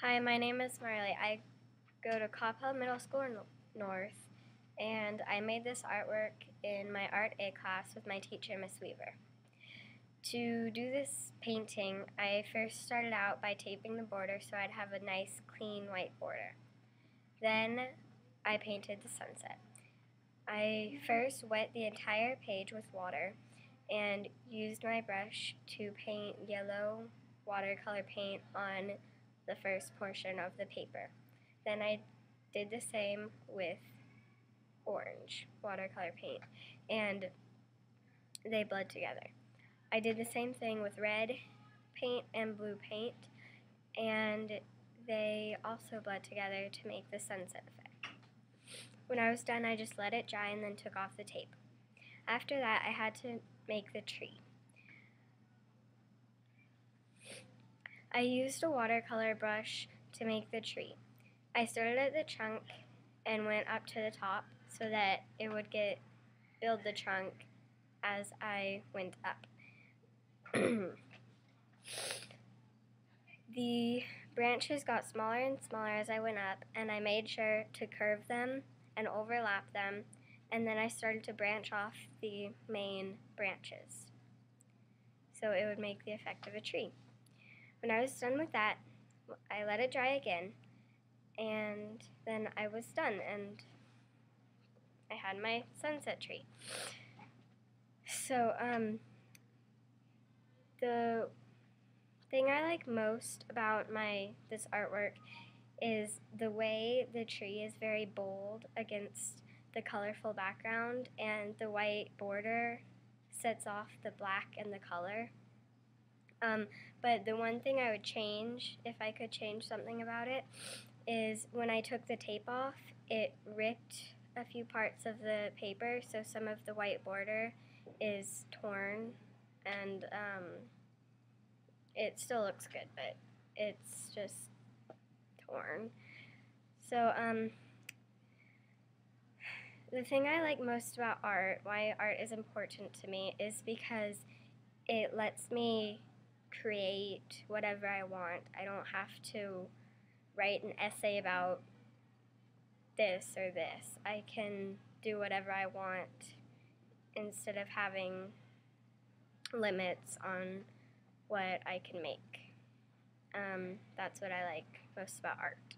Hi, my name is Marlee. I go to Coppell Middle School North, and I made this artwork in my Art A class with my teacher, Miss Weaver. To do this painting, I first started out by taping the border so I'd have a nice, clean white border. Then I painted the sunset. I first wet the entire page with water and used my brush to paint yellow watercolor paint on the first portion of the paper. Then I did the same with orange watercolor paint and they bled together. I did the same thing with red paint and blue paint and they also bled together to make the sunset effect. When I was done, I just let it dry and then took off the tape. After that, I had to make the tree. I used a watercolor brush to make the tree. I started at the trunk and went up to the top so that it would get build the trunk as I went up. the branches got smaller and smaller as I went up, and I made sure to curve them and overlap them, and then I started to branch off the main branches so it would make the effect of a tree. When I was done with that, I let it dry again, and then I was done, and I had my sunset tree. So, um, the thing I like most about my this artwork is the way the tree is very bold against the colorful background and the white border sets off the black and the color. Um, but the one thing I would change, if I could change something about it, is when I took the tape off, it ripped a few parts of the paper, so some of the white border is torn, and um, it still looks good, but it's just torn. So, um, the thing I like most about art, why art is important to me, is because it lets me create whatever I want. I don't have to write an essay about this or this. I can do whatever I want instead of having limits on what I can make. Um, that's what I like most about art.